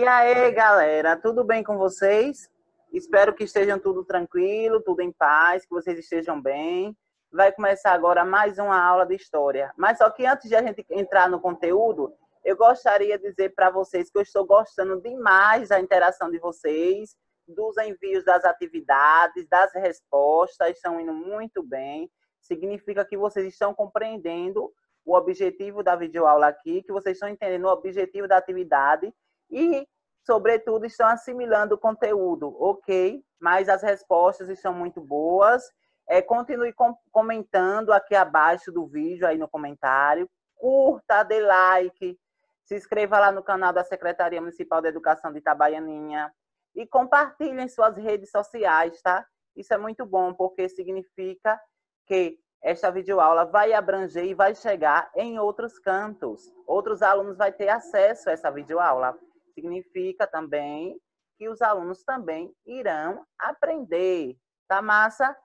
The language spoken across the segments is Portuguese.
E aí, galera, tudo bem com vocês? Espero que estejam tudo tranquilo, tudo em paz, que vocês estejam bem. Vai começar agora mais uma aula de história. Mas só que antes de a gente entrar no conteúdo, eu gostaria de dizer para vocês que eu estou gostando demais da interação de vocês, dos envios das atividades, das respostas, estão indo muito bem. Significa que vocês estão compreendendo o objetivo da videoaula aqui, que vocês estão entendendo o objetivo da atividade e, sobretudo, estão assimilando o conteúdo, ok? Mas as respostas estão muito boas. É, continue com, comentando aqui abaixo do vídeo, aí no comentário. Curta, dê like, se inscreva lá no canal da Secretaria Municipal de Educação de Itabaianinha e compartilhe em suas redes sociais, tá? Isso é muito bom, porque significa que esta videoaula vai abranger e vai chegar em outros cantos. Outros alunos vão ter acesso a essa videoaula. Significa também que os alunos também irão aprender. Tá massa?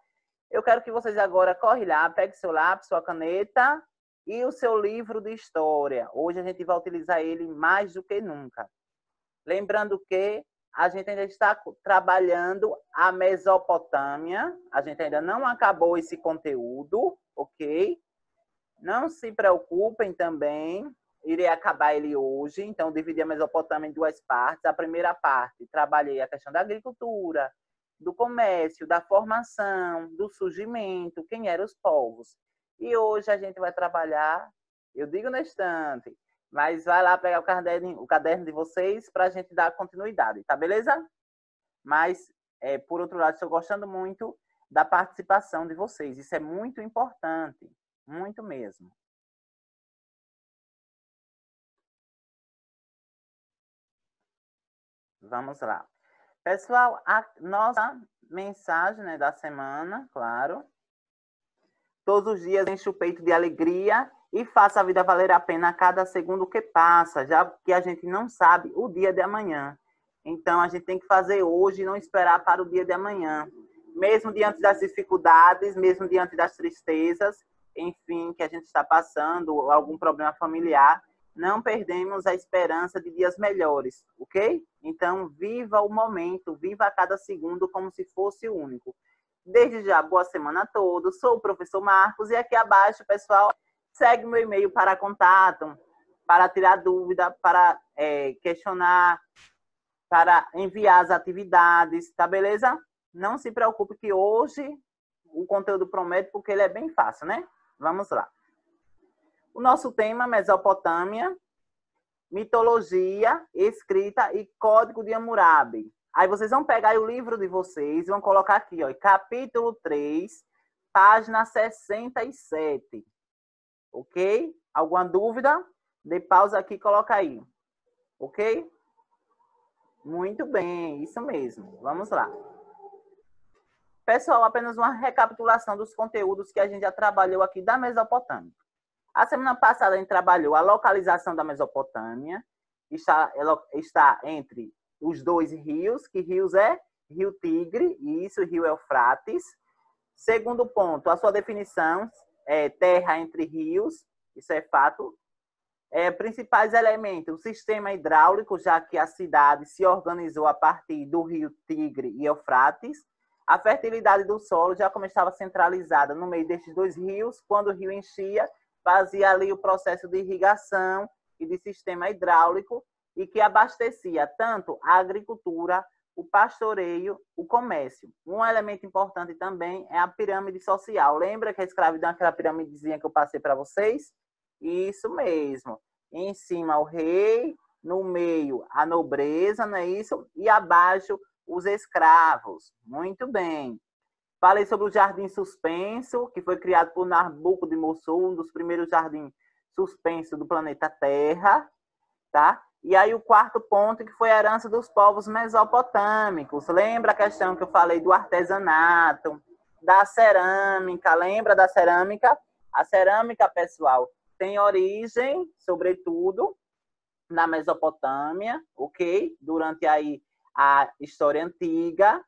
Eu quero que vocês agora correm lá, pegue seu lápis, sua caneta e o seu livro de história. Hoje a gente vai utilizar ele mais do que nunca. Lembrando que a gente ainda está trabalhando a Mesopotâmia, a gente ainda não acabou esse conteúdo, ok? Não se preocupem também, irei acabar ele hoje, então dividi a Mesopotâmia em duas partes. A primeira parte, trabalhei a questão da agricultura, do comércio, da formação, do surgimento, quem eram os povos. E hoje a gente vai trabalhar, eu digo na estante, mas vai lá pegar o caderno, o caderno de vocês para a gente dar continuidade, tá beleza? Mas, é, por outro lado, estou gostando muito da participação de vocês. Isso é muito importante, muito mesmo. Vamos lá. Pessoal, a nossa mensagem né, da semana, claro. Todos os dias enche o peito de alegria e faça a vida valer a pena a cada segundo que passa, já que a gente não sabe o dia de amanhã. Então, a gente tem que fazer hoje e não esperar para o dia de amanhã. Mesmo diante das dificuldades, mesmo diante das tristezas, enfim, que a gente está passando, algum problema familiar, não perdemos a esperança de dias melhores, ok? Então, viva o momento, viva cada segundo como se fosse único. Desde já, boa semana a todos. Sou o professor Marcos e aqui abaixo, pessoal, segue meu e-mail para contato, para tirar dúvida, para é, questionar, para enviar as atividades, tá beleza? Não se preocupe que hoje o conteúdo promete, porque ele é bem fácil, né? Vamos lá. O nosso tema, Mesopotâmia, mitologia, escrita e código de Hammurabi. Aí vocês vão pegar o livro de vocês e vão colocar aqui, ó, capítulo 3, página 67. Ok? Alguma dúvida? Dê pausa aqui e coloca aí. Ok? Muito bem, isso mesmo. Vamos lá. Pessoal, apenas uma recapitulação dos conteúdos que a gente já trabalhou aqui da Mesopotâmia. A semana passada a gente trabalhou a localização da Mesopotâmia. Está, ela está entre os dois rios, que rios é Rio Tigre e isso, Rio Eufrates. Segundo ponto, a sua definição é, terra entre rios, isso é fato. É, principais elementos, o sistema hidráulico, já que a cidade se organizou a partir do rio Tigre e Eufrates. A fertilidade do solo já começava centralizada no meio destes dois rios, quando o rio enchia, fazia ali o processo de irrigação e de sistema hidráulico, e que abastecia tanto a agricultura o pastoreio, o comércio. Um elemento importante também é a pirâmide social. Lembra que a escravidão é aquela pirâmidezinha que eu passei para vocês? Isso mesmo. Em cima o rei, no meio a nobreza, não é isso? E abaixo os escravos. Muito bem. Falei sobre o jardim suspenso, que foi criado por Nabucodonosor de Mossul, um dos primeiros jardins suspensos do planeta Terra, tá? E aí o quarto ponto que foi a herança dos povos mesopotâmicos. Lembra a questão que eu falei do artesanato, da cerâmica? Lembra da cerâmica? A cerâmica, pessoal, tem origem, sobretudo, na Mesopotâmia, ok? Durante aí a história antiga,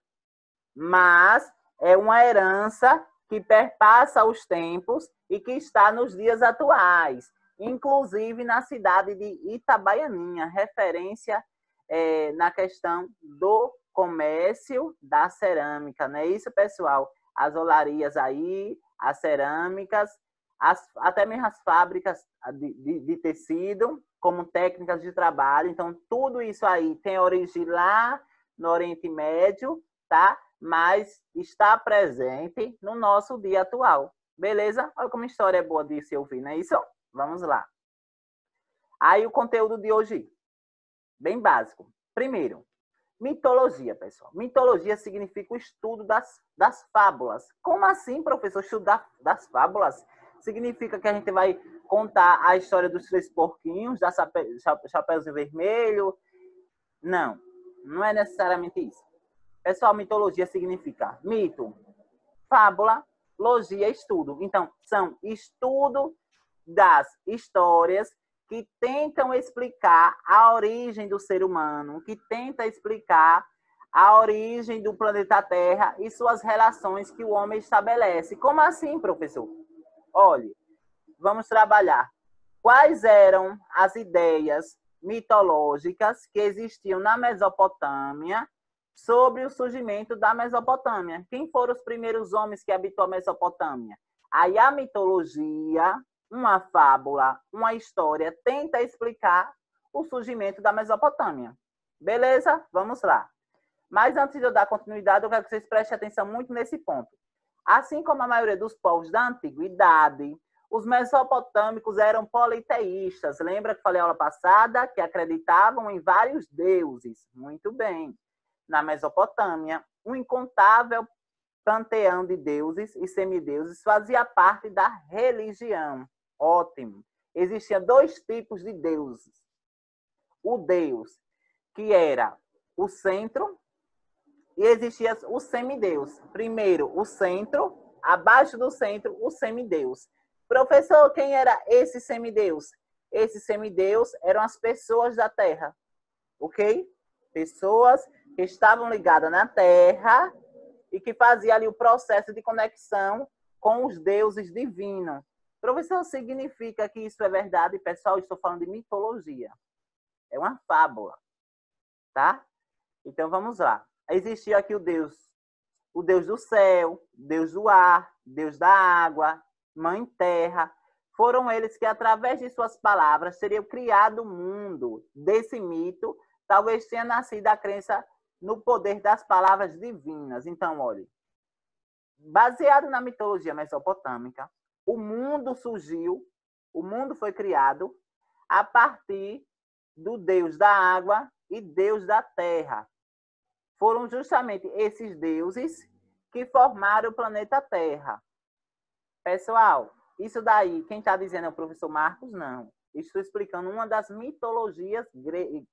mas é uma herança que perpassa os tempos e que está nos dias atuais inclusive na cidade de Itabaianinha, referência é, na questão do comércio da cerâmica, não é isso, pessoal? As olarias aí, as cerâmicas, as, até mesmo as fábricas de, de, de, tecido, como técnicas de trabalho. Então, tudo isso aí tem origem lá no Oriente Médio, tá? Mas está presente no nosso dia atual. Beleza? Olha como a história é boa de se ouvir, não é isso? Vamos lá. Aí o conteúdo de hoje, bem básico. Primeiro, mitologia, pessoal. Mitologia significa o estudo das, das fábulas. Como assim, professor, estudar das fábulas? Significa que a gente vai contar a história dos três porquinhos, da Chape, Chapeuzinho Vermelho? Não, não é necessariamente isso. Pessoal, mitologia significa mito, fábula, logia, estudo. Então, são estudo das histórias que tentam explicar a origem do ser humano, que tenta explicar a origem do planeta Terra e suas relações que o homem estabelece. Como assim, professor? Olhe, vamos trabalhar. Quais eram as ideias mitológicas que existiam na Mesopotâmia sobre o surgimento da Mesopotâmia? Quem foram os primeiros homens que habitou a Mesopotâmia? Aí a mitologia uma fábula, uma história, tenta explicar o surgimento da Mesopotâmia. Beleza? Vamos lá. Mas antes de eu dar continuidade, eu quero que vocês prestem atenção muito nesse ponto. Assim como a maioria dos povos da antiguidade, os mesopotâmicos eram politeístas. Lembra que falei aula passada que acreditavam em vários deuses? Muito bem. Na Mesopotâmia, um incontável panteão de deuses e semideuses fazia parte da religião. Ótimo. Existiam dois tipos de deuses. O Deus, que era o centro, e existia o semideus. Primeiro, o centro, abaixo do centro, o semideus. Professor, quem era esse semideus? Esse semideus eram as pessoas da terra, ok? Pessoas que estavam ligadas na terra e que faziam ali o processo de conexão com os deuses divinos. Professor, significa que isso é verdade? Pessoal, estou falando de mitologia. É uma fábula. Tá? Então vamos lá. Existia aqui o Deus, o Deus do céu, Deus do ar, Deus da água, Mãe Terra. Foram eles que, através de suas palavras, teriam criado o mundo. Desse mito, talvez tenha nascido a crença no poder das palavras divinas. Então, olhe, baseado na mitologia mesopotâmica, o mundo surgiu, o mundo foi criado a partir do Deus da água e Deus da terra. Foram justamente esses deuses que formaram o planeta Terra. Pessoal, isso daí, quem está dizendo é o professor Marcos? Não. Estou explicando uma das mitologias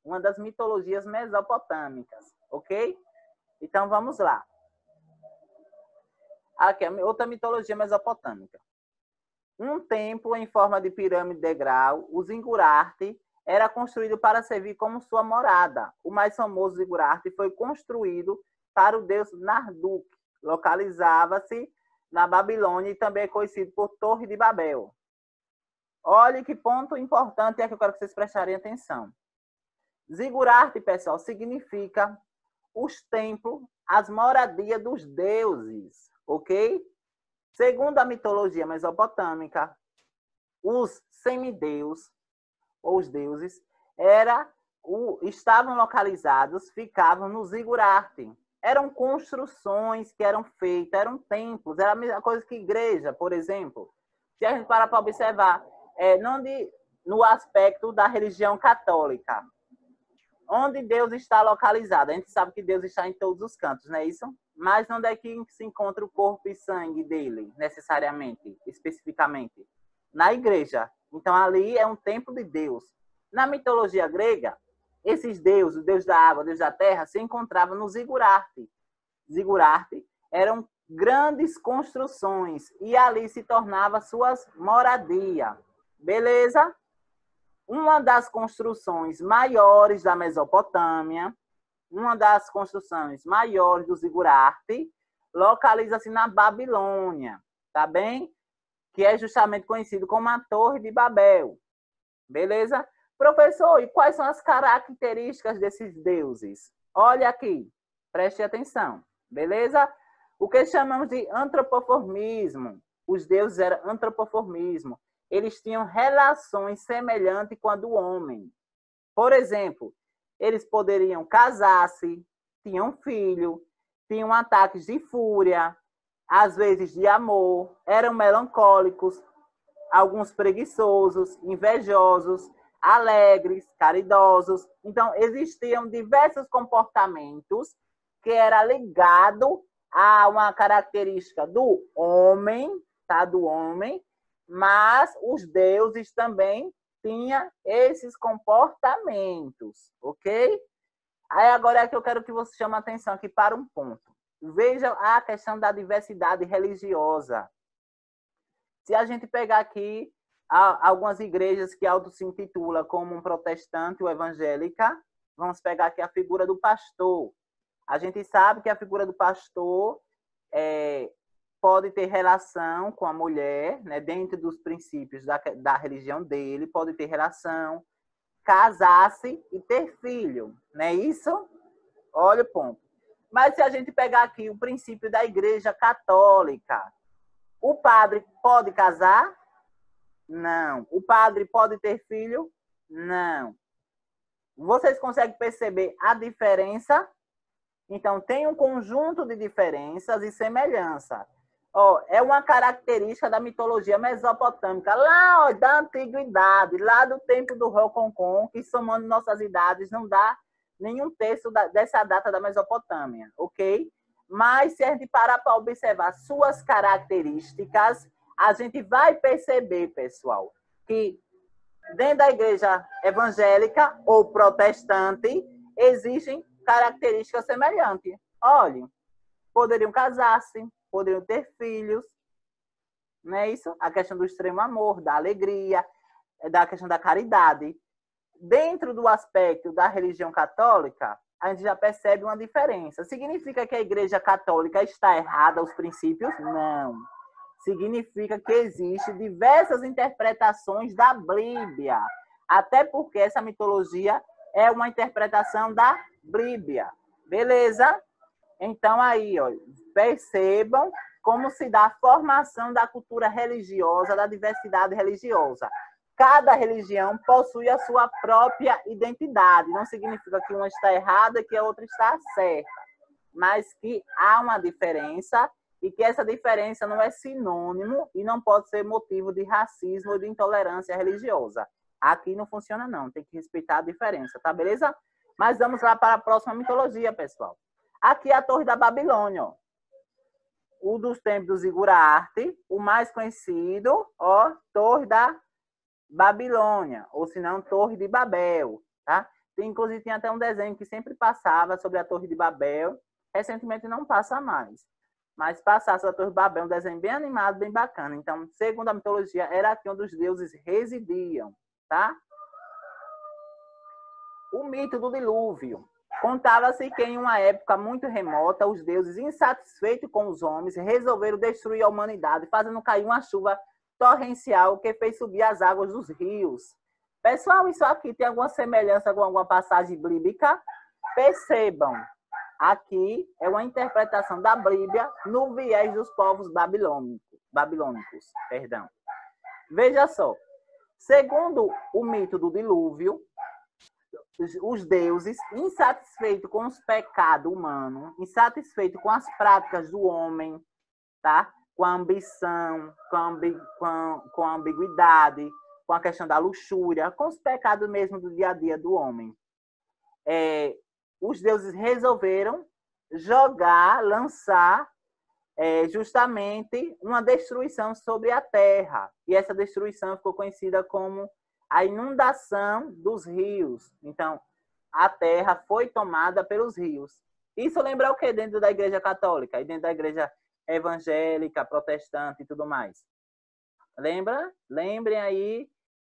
uma das mitologias mesopotâmicas, ok? Então vamos lá. Aqui, outra mitologia mesopotâmica. Um templo em forma de pirâmide degrau, o Zingurarte, era construído para servir como sua morada. O mais famoso Zingurarte foi construído para o deus Narduk. Localizava-se na Babilônia e também é conhecido por Torre de Babel. Olhe que ponto importante é que eu quero que vocês prestarem atenção. Zigurarte, pessoal, significa os templos, as moradias dos deuses, ok? Segundo a mitologia mesopotâmica, os semideus, ou os deuses, era, o, estavam localizados, ficavam no Zigurarte. Eram construções que eram feitas, eram templos, era a mesma coisa que igreja, por exemplo. Se a gente parar para observar, é, não de, no aspecto da religião católica, onde Deus está localizado. A gente sabe que Deus está em todos os cantos, não é isso? Mas onde é que se encontra o corpo e sangue dele, necessariamente, especificamente? Na igreja. Então ali é um templo de Deus. Na mitologia grega, esses deuses, o deus da água, o deus da terra, se encontravam no Zigurarte. Zigurarte eram grandes construções e ali se tornava suas moradia. Beleza? Uma das construções maiores da Mesopotâmia, uma das construções maiores do Zigurarte, localiza-se na Babilônia, tá bem? Que é justamente conhecido como a Torre de Babel. Beleza? Professor, e quais são as características desses deuses? Olha aqui, preste atenção, beleza? O que chamamos de antropoformismo. Os deuses eram antropoformismo. Eles tinham relações semelhantes com a do homem. Por exemplo, eles poderiam casar-se, tinham filho, tinham ataques de fúria, às vezes de amor, eram melancólicos, alguns preguiçosos, invejosos, alegres, caridosos. Então, existiam diversos comportamentos que era ligado a uma característica do homem, tá? Do homem, mas os deuses também tinham esses comportamentos, ok? Aí agora é que eu quero que você chame a atenção aqui para um ponto. Veja a questão da diversidade religiosa. Se a gente pegar aqui algumas igrejas que auto se intitula como um protestante ou evangélica, vamos pegar aqui a figura do pastor. A gente sabe que a figura do pastor é, pode ter relação com a mulher, né, dentro dos princípios da, da religião dele, pode ter relação, casar-se e ter filho, não é isso? Olha o ponto. Mas se a gente pegar aqui o princípio da Igreja Católica, o padre pode casar? Não. O padre pode ter filho? Não. Vocês conseguem perceber a diferença? Então, tem um conjunto de diferenças e semelhança. Ó, é uma característica da mitologia mesopotâmica, lá ó, da antiguidade, lá do tempo do Roconcon, que somando nossas idades não dá nenhum terço da, dessa data da Mesopotâmia, ok? Mas se a gente parar para observar suas características, a gente vai perceber, pessoal, que dentro da igreja evangélica ou protestante existem características semelhantes. Olhem, poderiam casar-se, poderiam ter filhos, não é isso? A questão do extremo amor, da alegria, da questão da caridade dentro do aspecto da religião católica, a gente já percebe uma diferença. Significa que a Igreja Católica está errada aos princípios? Não. Significa que existem diversas interpretações da Bíblia. Até porque essa mitologia é uma interpretação da Bíblia. Beleza? Então aí, ó, percebam como se dá a formação da cultura religiosa, da diversidade religiosa cada religião possui a sua própria identidade. Não significa que uma está errada e que a outra está certa, mas que há uma diferença e que essa diferença não é sinônimo e não pode ser motivo de racismo ou de intolerância religiosa. Aqui não funciona não, tem que respeitar a diferença, tá beleza? Mas vamos lá para a próxima mitologia, pessoal. Aqui é a Torre da Babilônia, ó. O dos tempos do Zigurate, o mais conhecido, ó, Torre da Babilônia, ou se não, Torre de Babel, tá? Tem, inclusive, tem até um desenho que sempre passava sobre a Torre de Babel. Recentemente não passa mais. Mas passava sobre a Torre de Babel, um desenho bem animado, bem bacana. Então, segundo a mitologia, era aqui onde os deuses residiam, tá? O mito do dilúvio. Contava-se que em uma época muito remota, os deuses, insatisfeitos com os homens, resolveram destruir a humanidade, fazendo cair uma chuva torrencial que fez subir as águas dos rios. Pessoal, isso aqui tem alguma semelhança com alguma passagem bíblica? Percebam, aqui é uma interpretação da Bíblia no viés dos povos babilônicos. babilônicos perdão. Veja só, segundo o mito do dilúvio, os deuses, insatisfeitos com os pecados humanos, insatisfeitos com as práticas do homem, tá? com a ambição, com a, com, a, com a ambiguidade, com a questão da luxúria, com os pecados mesmo do dia a dia do homem. É, os deuses resolveram jogar, lançar é, justamente uma destruição sobre a terra. E essa destruição ficou conhecida como a inundação dos rios. Então, a terra foi tomada pelos rios. Isso lembra o que dentro da Igreja Católica e dentro da Igreja evangélica, protestante e tudo mais. Lembra? Lembrem aí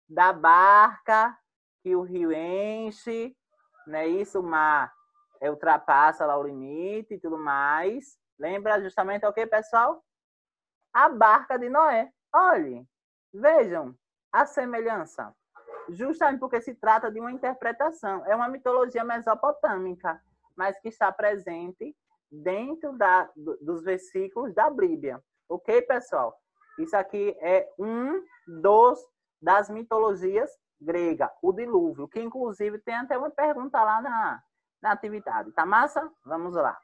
da barca que o rio enche, né? Isso, o mar ultrapassa lá o limite e tudo mais. Lembra justamente o que, pessoal? A barca de Noé. Olhem, vejam a semelhança. Justamente porque se trata de uma interpretação. É uma mitologia mesopotâmica, mas que está presente dentro da, dos versículos da Bíblia. Ok, pessoal? Isso aqui é um dos das mitologias grega, o dilúvio, que inclusive tem até uma pergunta lá na, na atividade. Tá massa? Vamos lá.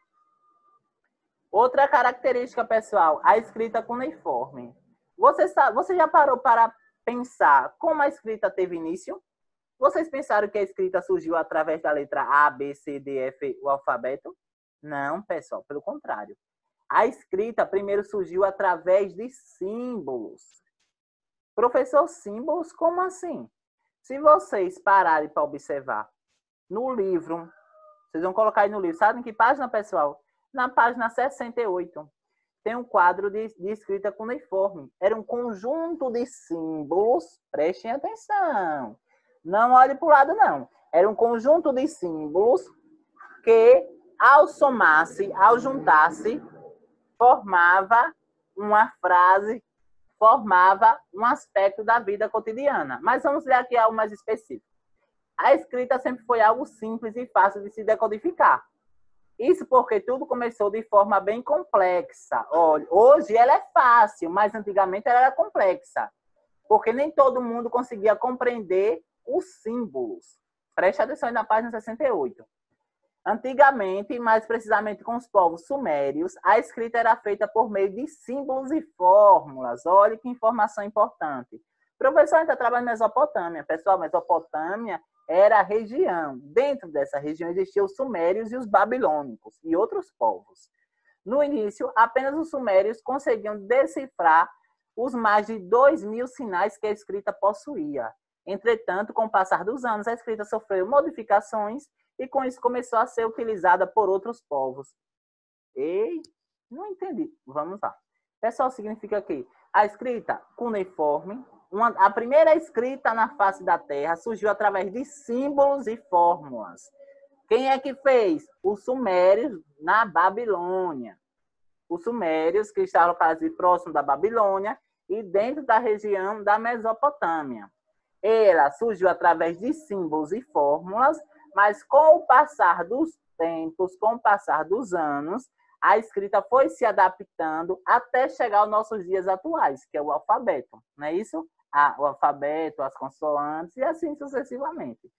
Outra característica, pessoal, a escrita cuneiforme. Você, sabe, você já parou para pensar como a escrita teve início? Vocês pensaram que a escrita surgiu através da letra A, B, C, D, F, o alfabeto? Não, pessoal, pelo contrário. A escrita primeiro surgiu através de símbolos. Professor, símbolos? Como assim? Se vocês pararem para observar no livro, vocês vão colocar aí no livro, sabe em que página, pessoal? Na página 68. Tem um quadro de, de escrita cuneiforme. Era um conjunto de símbolos, prestem atenção. Não olhe para o lado, não. Era um conjunto de símbolos que, ao somar-se, ao juntar-se, formava uma frase formava um aspecto da vida cotidiana. Mas vamos ver aqui algo mais específico. A escrita sempre foi algo simples e fácil de se decodificar. Isso porque tudo começou de forma bem complexa. Olha, hoje ela é fácil, mas antigamente ela era complexa. Porque nem todo mundo conseguia compreender os símbolos. Preste atenção na página 68. Antigamente, mais precisamente com os povos sumérios, a escrita era feita por meio de símbolos e fórmulas. Olha que informação importante. Professor, a gente trabalha em Mesopotâmia. Pessoal, Mesopotâmia era a região. Dentro dessa região existiam os sumérios e os babilônicos e outros povos. No início, apenas os sumérios conseguiam decifrar os mais de dois mil sinais que a escrita possuía. Entretanto, com o passar dos anos, a escrita sofreu modificações e com isso começou a ser utilizada por outros povos. Ei, não entendi. Vamos lá. Pessoal, significa que a escrita cuneiforme, uma, a primeira escrita na face da Terra surgiu através de símbolos e fórmulas. Quem é que fez? Os sumérios na Babilônia. Os sumérios que estavam localizados próximo da Babilônia e dentro da região da Mesopotâmia. Ela surgiu através de símbolos e fórmulas mas com o passar dos tempos, com o passar dos anos, a escrita foi se adaptando até chegar aos nossos dias atuais, que é o alfabeto, não é isso? O alfabeto, as consoantes e assim sucessivamente.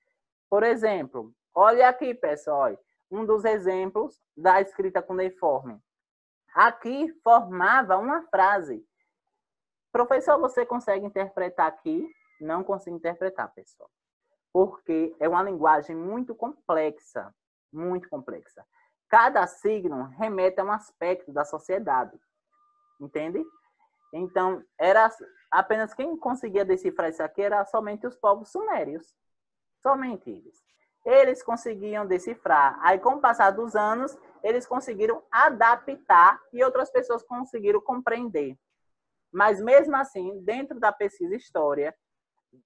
Por exemplo, olha aqui, pessoal, um dos exemplos da escrita cuneiforme. Aqui formava uma frase. Professor, você consegue interpretar aqui? Não consigo interpretar, pessoal porque é uma linguagem muito complexa, muito complexa. Cada signo remete a um aspecto da sociedade, entende? Então, era apenas quem conseguia decifrar isso aqui era somente os povos sumérios, somente eles. Eles conseguiam decifrar. Aí, com o passar dos anos, eles conseguiram adaptar e outras pessoas conseguiram compreender. Mas mesmo assim, dentro da pesquisa história,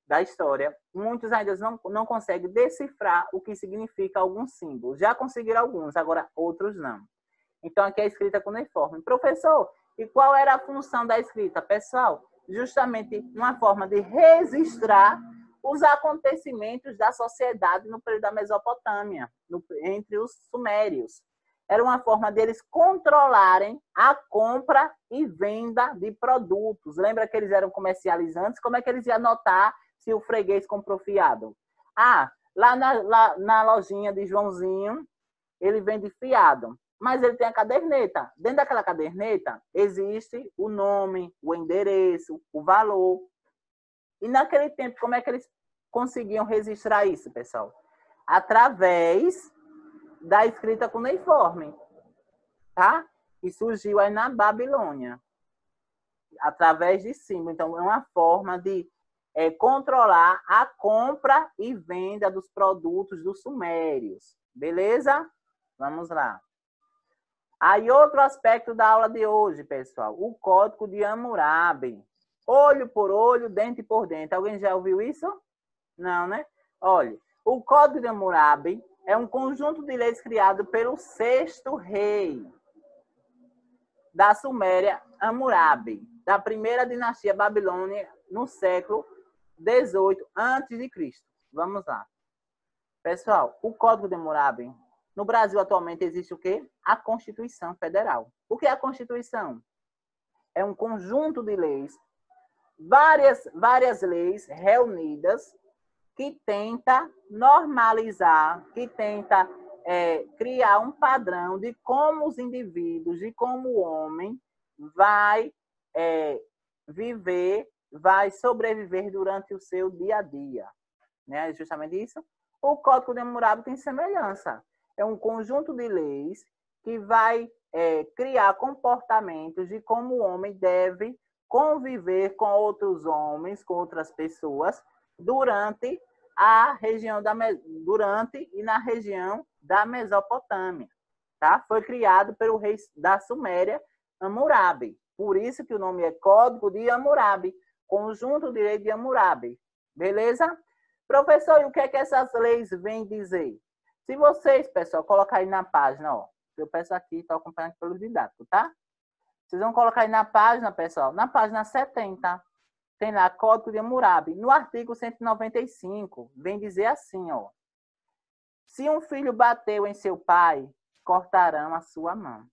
da história, muitos ainda não, não conseguem decifrar o que significa algum símbolo. Já conseguiram alguns, agora outros não. Então, aqui é escrita cuneiforme. Professor, e qual era a função da escrita? Pessoal, justamente uma forma de registrar os acontecimentos da sociedade no período da Mesopotâmia, no, entre os sumérios. Era uma forma deles controlarem a compra e venda de produtos. Lembra que eles eram comercializantes? Como é que eles iam notar se o freguês comprou fiado? Ah, lá na, lá na lojinha de Joãozinho, ele vende fiado. Mas ele tem a caderneta. Dentro daquela caderneta existe o nome, o endereço, o valor. E naquele tempo, como é que eles conseguiam registrar isso, pessoal? Através da escrita cuneiforme, tá? Que surgiu aí na Babilônia, através de símbolo. Então, é uma forma de é, controlar a compra e venda dos produtos dos sumérios. Beleza? Vamos lá. Aí, outro aspecto da aula de hoje, pessoal, o código de Hammurabi. Olho por olho, dente por dente. Alguém já ouviu isso? Não, né? Olha, o código de Hammurabi é um conjunto de leis criado pelo sexto rei da Suméria, Hammurabi, da primeira dinastia babilônia no século 18 antes de Cristo. Vamos lá. Pessoal, o Código de Hammurabi, no Brasil atualmente existe o quê? A Constituição Federal. O que é a Constituição? É um conjunto de leis, várias, várias leis reunidas que tenta normalizar, que tenta é, criar um padrão de como os indivíduos, de como o homem vai é, viver, vai sobreviver durante o seu dia a dia. Né? Justamente isso. O Código de Hammurabi tem semelhança. É um conjunto de leis que vai é, criar comportamentos de como o homem deve conviver com outros homens, com outras pessoas, durante a região da durante e na região da Mesopotâmia, tá? Foi criado pelo rei da Suméria, Hammurabi. Por isso que o nome é Código de Hammurabi, conjunto de lei de Hammurabi. Beleza? Professor, e o que é que essas leis vêm dizer? Se vocês, pessoal, colocarem na página, ó, eu peço aqui, estou acompanhando pelo didático, tá? Vocês vão colocar aí na página, pessoal, na página 70, tem lá Código de Hammurabi. No artigo 195, vem dizer assim, ó. Se um filho bateu em seu pai, cortarão a sua mão.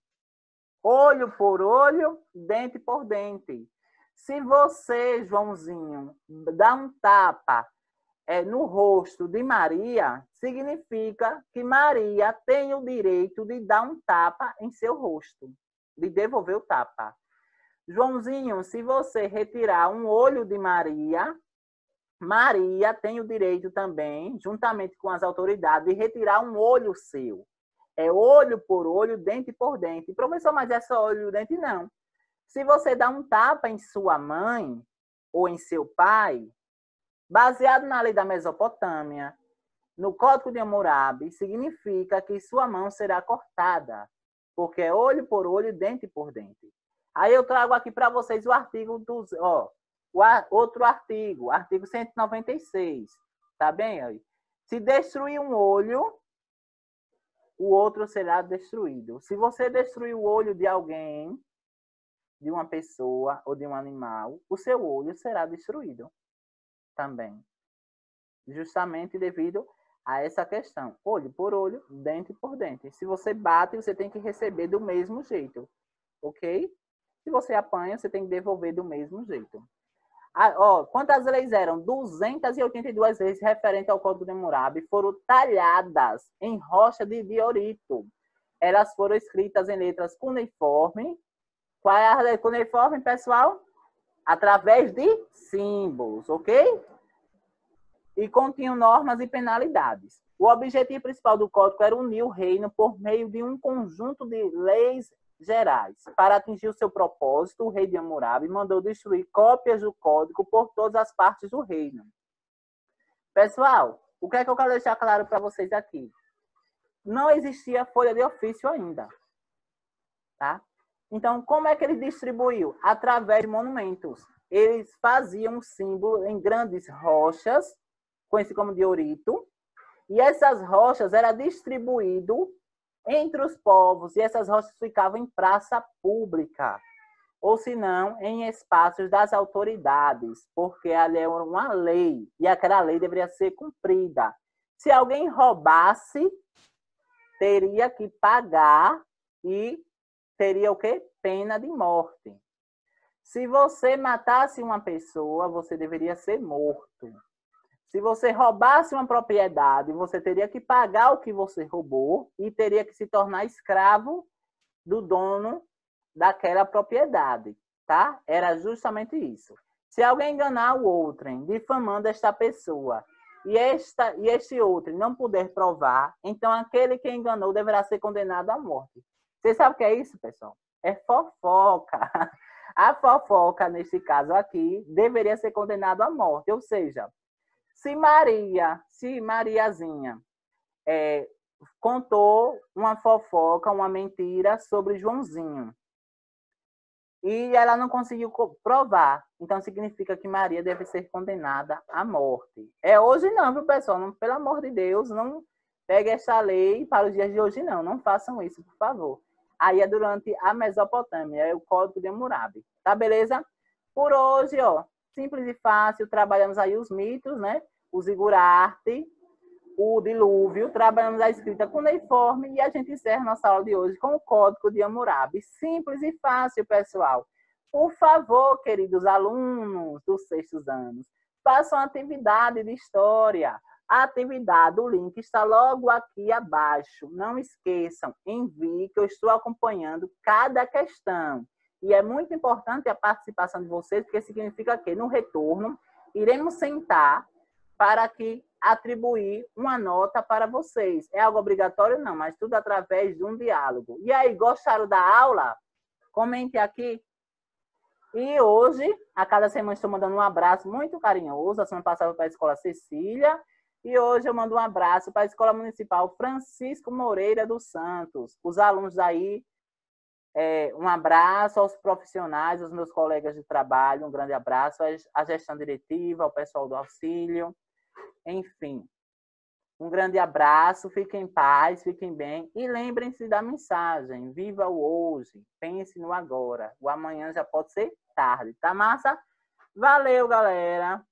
Olho por olho, dente por dente. Se você, Joãozinho, dá um tapa é, no rosto de Maria, significa que Maria tem o direito de dar um tapa em seu rosto, de devolver o tapa. Joãozinho, se você retirar um olho de Maria, Maria tem o direito também, juntamente com as autoridades, de retirar um olho seu. É olho por olho, dente por dente. Professor, mas é só olho e dente? Não. Se você dá um tapa em sua mãe ou em seu pai, baseado na lei da Mesopotâmia, no Código de Hammurabi, significa que sua mão será cortada, porque é olho por olho, dente por dente. Aí eu trago aqui para vocês o artigo dos, ó, o outro artigo, artigo 196. Tá bem aí? Se destruir um olho, o outro será destruído. Se você destruir o olho de alguém, de uma pessoa ou de um animal, o seu olho será destruído também. Justamente devido a essa questão. Olho por olho, dente por dente. Se você bate, você tem que receber do mesmo jeito. Ok? Se você apanha, você tem que devolver do mesmo jeito. Ah, ó, quantas leis eram? 282 leis referentes ao Código de Hammurabi foram talhadas em rocha de diorito. Elas foram escritas em letras cuneiforme. Qual é a cuneiforme, pessoal? Através de símbolos, ok? E continham normas e penalidades. O objetivo principal do código era unir o reino por meio de um conjunto de leis gerais. Para atingir o seu propósito, o rei de Hammurabi mandou destruir cópias do código por todas as partes do reino. Pessoal, o que é que eu quero deixar claro para vocês aqui? Não existia folha de ofício ainda. Tá? Então, como é que ele distribuiu? Através de monumentos. Eles faziam um símbolo em grandes rochas, conhecido como diorito, e essas rochas eram distribuídas entre os povos, e essas rochas ficavam em praça pública, ou se não, em espaços das autoridades, porque ali era uma lei, e aquela lei deveria ser cumprida. Se alguém roubasse, teria que pagar e teria o quê? Pena de morte. Se você matasse uma pessoa, você deveria ser morto. Se você roubasse uma propriedade, você teria que pagar o que você roubou e teria que se tornar escravo do dono daquela propriedade, tá? Era justamente isso. Se alguém enganar o outro, difamando esta pessoa, e, esta, e este outro não puder provar, então aquele que enganou deverá ser condenado à morte. Você sabe o que é isso, pessoal? É fofoca. A fofoca, nesse caso aqui, deveria ser condenado à morte. Ou seja, se Maria, se Mariazinha é, contou uma fofoca, uma mentira sobre Joãozinho, e ela não conseguiu provar, então significa que Maria deve ser condenada à morte. É hoje não, viu, pessoal? Não, pelo amor de Deus, não pegue essa lei para os dias de hoje, não. Não façam isso, por favor. Aí é durante a Mesopotâmia, é o Código de Hammurabi. Tá beleza? Por hoje, ó, simples e fácil, trabalhamos aí os mitos, né? O zigurate, o dilúvio, trabalhamos a escrita cuneiforme e a gente encerra nossa aula de hoje com o código de Hammurabi. Simples e fácil, pessoal. Por favor, queridos alunos dos sextos anos, façam atividade de história. A atividade, o link está logo aqui abaixo. Não esqueçam, envie que eu estou acompanhando cada questão. E é muito importante a participação de vocês, porque significa que no retorno iremos sentar para que atribuir uma nota para vocês. É algo obrigatório? Não, mas tudo através de um diálogo. E aí, gostaram da aula? Comente aqui. E hoje, a cada semana, estou mandando um abraço muito carinhoso. A semana passada para a Escola Cecília. E hoje eu mando um abraço para a Escola Municipal Francisco Moreira dos Santos. Os alunos aí, é, um abraço aos profissionais, aos meus colegas de trabalho, um grande abraço à gestão diretiva, ao pessoal do auxílio. Enfim, um grande abraço, fiquem em paz, fiquem bem e lembrem-se da mensagem: viva o hoje, pense no agora. O amanhã já pode ser tarde, tá massa? Valeu, galera!